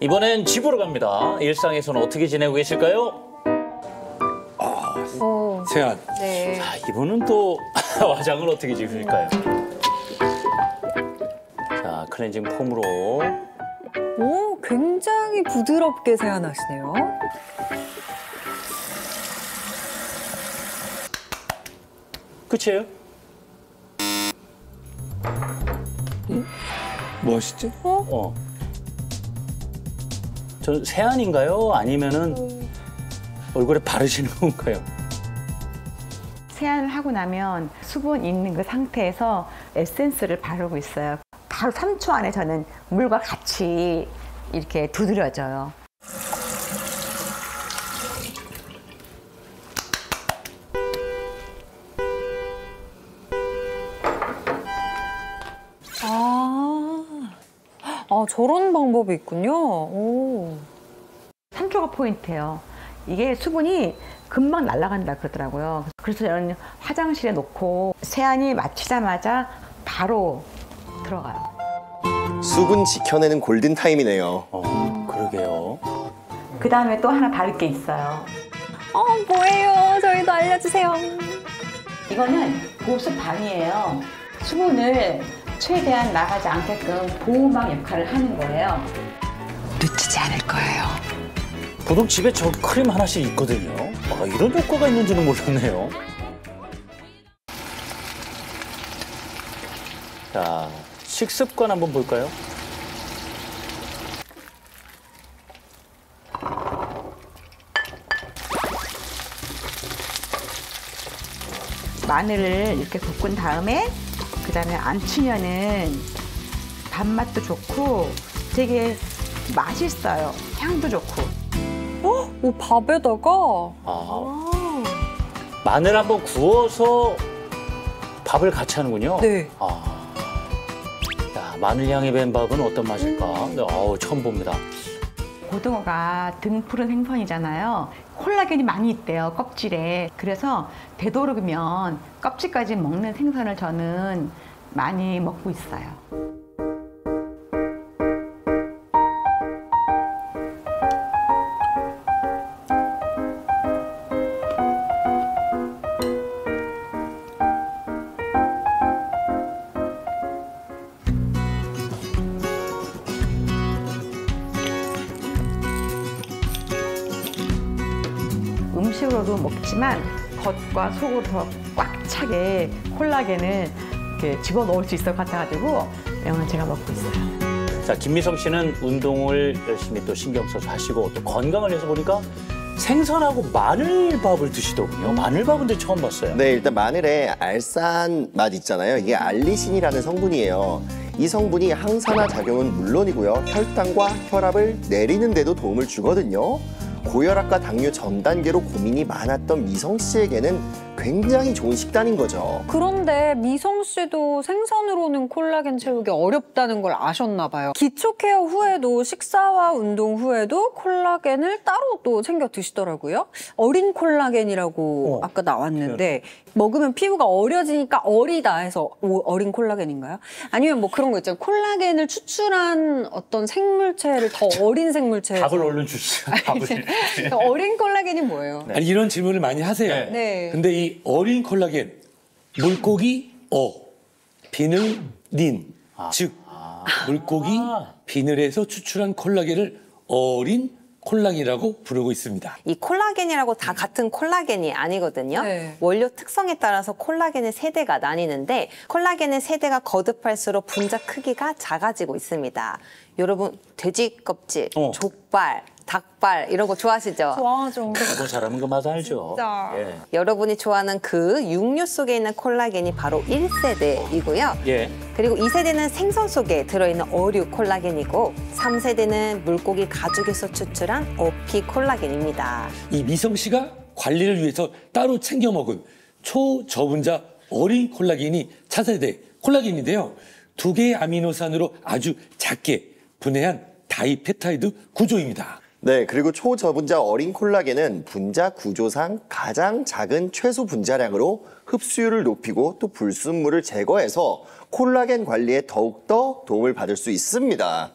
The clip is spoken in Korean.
이번엔 집으로 갑니다. 일상에서는 어떻게 지내고 계실까요? 어, 세안. 네. 자, 이분은 또 화장을 어떻게 지으실까요? 자, 클렌징 폼으로 오, 굉장히 부드럽게 세안하시네요. 끝이에요? 뭐 하시지? 어. 저 세안인가요? 아니면은 얼굴에 바르시는 건가요? 세안을 하고 나면 수분 있는 그 상태에서 에센스를 바르고 있어요. 바로 3초 안에 저는 물과 같이 이렇게 두드려져요. 아 저런 방법이 있군요. 오. 3초가 포인트예요. 이게 수분이 금방 날아간다 그러더라고요. 그래서 저는 화장실에 놓고 세안이 마치자마자 바로 들어가요. 수분 지켜내는 골든 타임이네요. 어, 그러게요. 그 다음에 또 하나 바를 게 있어요. 어, 뭐예요? 저희도 알려주세요. 이거는 보습 방이에요. 수분을 최대한 나가지 않게끔 보호막 역할을 하는 거예요. 놓치지 않을 거예요. 보통 집에 저 크림 하나씩 있거든요. 아, 이런 효과가 있는지는 몰랐네요. 자, 식습관 한번 볼까요? 마늘을 이렇게 볶은 다음에 그 다음에 안치면은 밥맛도 좋고 되게 맛있어요. 향도 좋고. 어? 오, 밥에다가. 아, 마늘 한번 구워서 밥을 같이 하는군요. 네. 아, 야, 마늘 향이 밴 밥은 어떤 맛일까? 네, 어우, 처음 봅니다. 고등어가 등 푸른 생선이잖아요. 콜라겐이 많이 있대요, 껍질에. 그래서 되도록이면 껍질까지 먹는 생선을 저는 많이 먹고 있어요. 음식으로도 먹지만 겉과 속으로 더 꽉 차게 콜라겐을 이렇게 집어 넣을 수 있을 것 같아가지고 이건 제가 먹고 있어요. 자, 김미성 씨는 운동을 열심히 또 신경 써서 하시고 또 건강을 위해서 보니까 생선하고 마늘밥을 드시더군요. 마늘밥은 근데 처음 봤어요. 네, 일단 마늘에 알싸한 맛 있잖아요. 이게 알리신이라는 성분이에요. 이 성분이 항산화 작용은 물론이고요. 혈당과 혈압을 내리는 데도 도움을 주거든요. 고혈압과 당뇨 전 단계로 고민이 많았던 미성 씨에게는 굉장히 좋은 식단인 거죠. 그런데 미성 씨도 생선으로는 콜라겐 채우기 어렵다는 걸 아셨나 봐요. 기초 케어 후에도 식사와 운동 후에도 콜라겐을 따로 또 챙겨 드시더라고요. 어린 콜라겐이라고 어. 아까 나왔는데 먹으면 피부가 어려지니까 어리다 해서 오- 어린 콜라겐인가요? 아니면 뭐 그런 거 있잖아요. 콜라겐을 추출한 어떤 생물체를 더 어린 생물체. 밥을 얼른 주시죠. 밥을. 어린 콜라겐이 뭐예요? 아니 이런 질문을 많이 하세요. 네. 네. 근데 이 어린 콜라겐 물고기 어 비늘 닌즉 물고기 비늘에서 추출한 콜라겐을 어린 콜라겐이라고 부르고 있습니다. 이 콜라겐이라고 다 같은 콜라겐이 아니거든요. 네. 원료 특성에 따라서 콜라겐의 세대가 나뉘는데 콜라겐의 세대가 거듭할수록 분자 크기가 작아지고 있습니다. 여러분 돼지 껍질, 어. 족발, 닭발 이런 거 좋아하시죠? 좋아하죠. 뭐 잘하면 그맛 알죠. 진짜. 예. 여러분이 좋아하는 그 육류 속에 있는 콜라겐이 바로 1세대이고요. 예. 그리고 2세대는 생선 속에 들어있는 어류 콜라겐이고 3세대는 물고기 가죽에서 추출한 어피 콜라겐입니다. 이 미성 씨가 관리를 위해서 따로 챙겨 먹은 초저분자 어린 콜라겐이 차세대 콜라겐인데요. 두 개의 아미노산으로 아주 작게 분해한 다이페타이드 구조입니다. 네, 그리고 초저분자 어린 콜라겐은 분자 구조상 가장 작은 최소 분자량으로 흡수율을 높이고 또 불순물을 제거해서 콜라겐 관리에 더욱더 도움을 받을 수 있습니다.